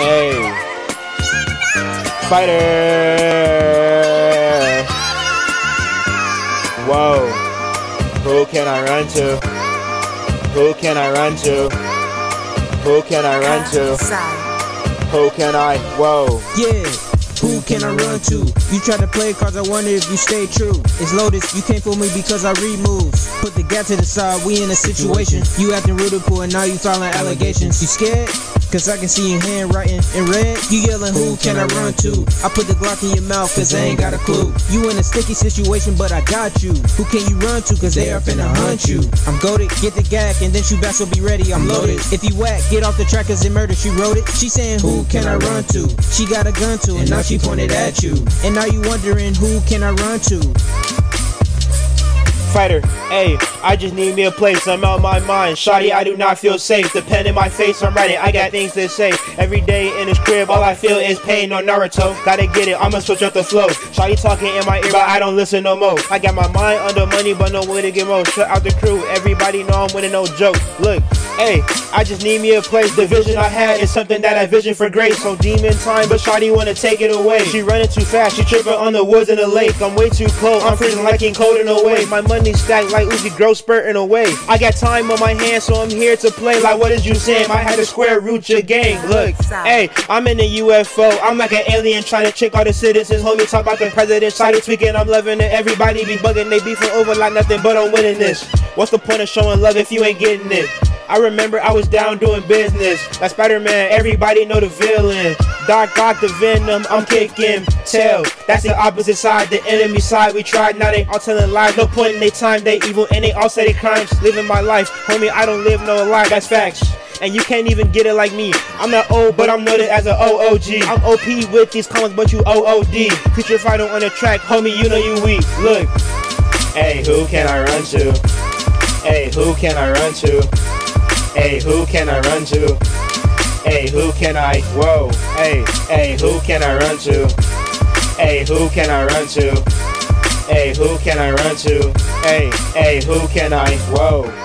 Hey. Fighter. Whoa. Who can I run to? Who can I run to? Who can I run to? Who can I? Whoa. Yeah. Who can I run to? You try to play cards, I wonder if you stay true. It's Lotus, you can't fool me because I read moves. Put the gap to the side, we in a situation. You acting rudical and now you filing allegations. You scared? Cause I can see your handwriting in red. You yelling, who can I run to? I put the Glock in your mouth cause I ain't got a clue. You in a sticky situation, but I got you. Who can you run to? Cause they are finna hunt you. I'm goaded, get the gag and then shoot back, so be ready, I'm loaded. If you whack, get off the track cause it murder, she wrote it. She saying, who can I run to? She got a gun to, and now she pointed at you. And now you wondering, who can I run to? Fighter, hey, I just need me a place, I'm out my mind. Shotty, I do not feel safe. The pen in my face, I'm writing, I got things to say. Every day in this crib, all I feel is pain on Naruto. Gotta get it, I'ma switch up the flow. Shotty talking in my ear, but I don't listen no more. I got my mind under money, but no way to get more. Shut out the crew, everybody know I'm winning no joke. Look, hey, I just need me a place. The vision I had is something that I vision for grace. So demon time, but Shotty wanna take it away. She running too fast, she tripping on the woods in the lake. I'm way too cold, I'm freezing like King Cold in a way. My money stacked like Uzi growth spurting away. I got time on my hands, so I'm here to play. Like, what is you saying? I had to square root your gang. Look, hey, I'm in the UFO. I'm like an alien trying to trick all the citizens. Homie, talk about the president, side tweaking. I'm loving it. Everybody be bugging, they beefing over like nothing, but I'm winning this. What's the point of showing love if you ain't getting it? I remember I was down doing business. Like Spider-Man, everybody know the villain. Dark got the venom, I'm kicking tail. That's the opposite side, the enemy side. We tried, now they all telling lies. No point in their time, they evil and they all say they crimes. Living my life, homie, I don't live no lie, that's facts. And you can't even get it like me. I'm not old, but I'm noted as an OOG. I'm OP with these comments, but you OOD. Future fighter on the track, homie, you know you weak. Look, hey, who can I run to? Hey, who can I run to? Hey, who can I run to? Hey, who can I? Whoa. Hey, hey, who can I run to? Hey, who can I run to? Hey, who can I run to? Hey, hey, who can I? Whoa.